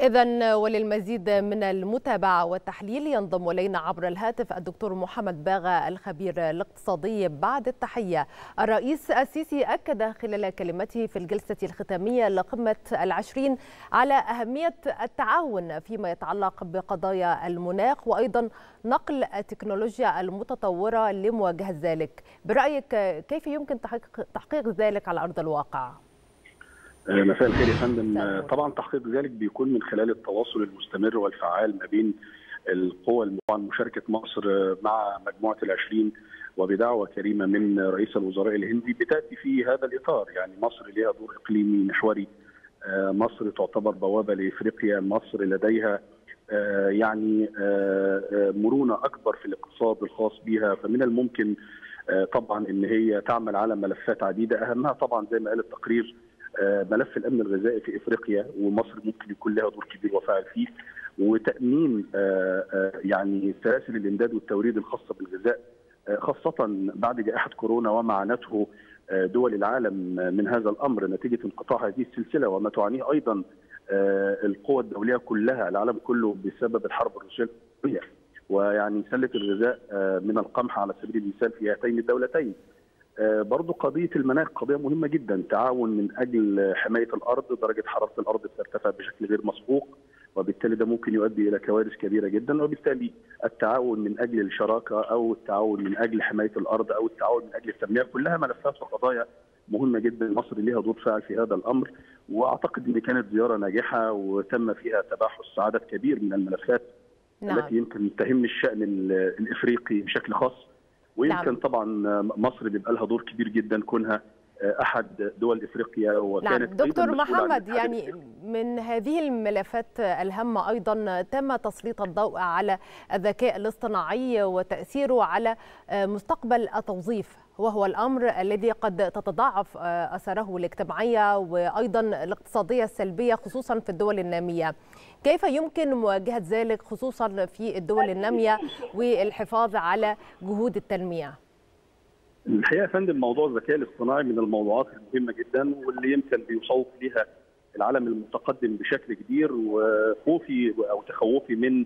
إذا وللمزيد من المتابعة والتحليل ينضم إلينا عبر الهاتف الدكتور محمد باغا الخبير الاقتصادي بعد التحية الرئيس السيسي أكد خلال كلمته في الجلسة الختامية لقمة العشرين على أهمية التعاون فيما يتعلق بقضايا المناخ وأيضا نقل التكنولوجيا المتطورة لمواجهة ذلك برأيك كيف يمكن تحقيق ذلك على أرض الواقع؟ مساء الخير يا فندم. طبعا تحقيق ذلك بيكون من خلال التواصل المستمر والفعال ما بين القوى طبعا مشاركة مصر مع مجموعة العشرين وبدعوة كريمة من رئيس الوزراء الهندي بتأتي في هذا الإطار. يعني مصر لها دور إقليمي محوري. مصر تعتبر بوابة لإفريقيا. مصر لديها يعني مرونة أكبر في الاقتصاد الخاص بها. فمن الممكن طبعا إن هي تعمل على ملفات عديدة. أهمها طبعا زي ما قال التقرير ملف الأمن الغذائي في إفريقيا ومصر ممكن يكون لها دور كبير وفاعل فيه وتأمين يعني سلاسل الإمداد والتوريد الخاصة بالغذاء خاصة بعد جائحة كورونا وما عانته دول العالم من هذا الأمر نتيجة انقطاع هذه السلسلة وما تعانيه أيضا القوى الدولية كلها العالم كله بسبب الحرب الروسية ويعني سلة الغذاء من القمح على سبيل المثال في هاتين الدولتين. برضو قضية المناخ قضية مهمة جدا تعاون من أجل حماية الأرض درجة حرارة الأرض بترتفع بشكل غير مسبوق وبالتالي ده ممكن يؤدي إلى كوارث كبيرة جدا وبالتالي التعاون من أجل الشراكة أو التعاون من أجل حماية الأرض أو التعاون من أجل التنمية كلها ملفات وقضايا مهمة جدا مصر لها دور فاعل في هذا الأمر وأعتقد أن كانت زيارة ناجحة وتم فيها تباحث عدد كبير من الملفات نعم. التي يمكن تهم الشأن الإفريقي بشكل خاص ويمكن نعم. طبعا مصر بيبقى لها دور كبير جدا كونها أحد دول إفريقيا وكانت نعم. دكتور محمد يعني من هذه الملفات الهامه أيضا تم تسليط الضوء على الذكاء الاصطناعي وتأثيره على مستقبل التوظيف وهو الأمر الذي قد تتضاعف اثاره الاجتماعيه وأيضا الاقتصادية السلبية خصوصا في الدول النامية. كيف يمكن مواجهة ذلك خصوصا في الدول النامية والحفاظ على جهود التنمية؟ الحقيقة يا فندم موضوع الذكاء الاصطناعي من الموضوعات المهمة جدا واللي يمكن بيسوق لها العالم المتقدم بشكل كبير وخوفي أو تخوفي من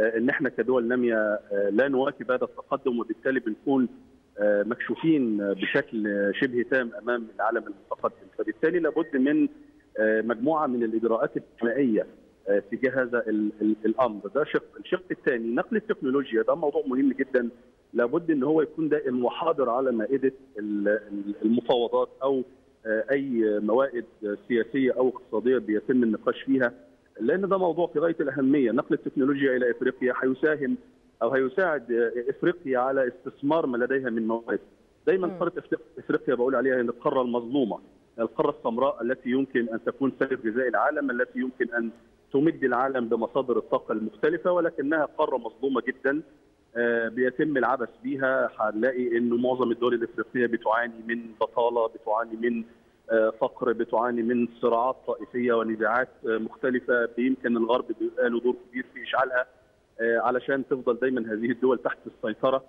إن إحنا كدول نامية لا نواكب هذا التقدم وبالتالي بنكون مكشوفين بشكل شبه تام أمام العالم المتقدم. فبالتالي لابد من مجموعة من الإجراءات الحمائيه تجاه هذا الأمر. ده شق الشق الثاني نقل التكنولوجيا. ده موضوع مهم جدا لابد إن هو يكون دائم وحاضر على مائدة المفاوضات أو أي موائد سياسية أو اقتصادية بيتم النقاش فيها لأن ده موضوع في غاية الأهمية. نقل التكنولوجيا إلى إفريقيا هيساهم أو هيساعد إفريقيا على استثمار ما لديها من موارد دايما قارة إفريقيا بقول عليها ان القارة المظلومة القارة السمراء التي يمكن أن تكون سبب غذاء العالم التي يمكن أن تمد العالم بمصادر الطاقة المختلفة ولكنها قارة مظلومة جدا. بيتم العبث بيها. هنلاقي انه معظم الدول الإفريقية بتعاني من بطالة بتعاني من فقر بتعاني من صراعات طائفية ونزاعات مختلفة. بيمكن الغرب بيبقى له دور كبير في إشعالها علشان تفضل دايما هذه الدول تحت السيطرة.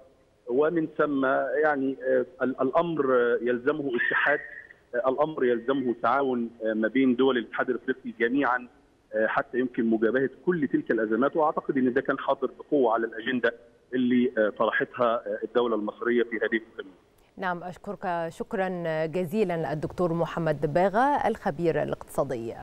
ومن ثم يعني الأمر يلزمه اتحاد الأمر يلزمه تعاون ما بين دول الاتحاد الإفريقي جميعا حتى يمكن مجابهة كل تلك الأزمات. وأعتقد إن ده كان حاضر بقوة على الأجندة. اللي طرحتها الدولة المصرية في هذه القمه. نعم أشكرك شكرا جزيلا الدكتور محمد باغا الخبير الاقتصادي.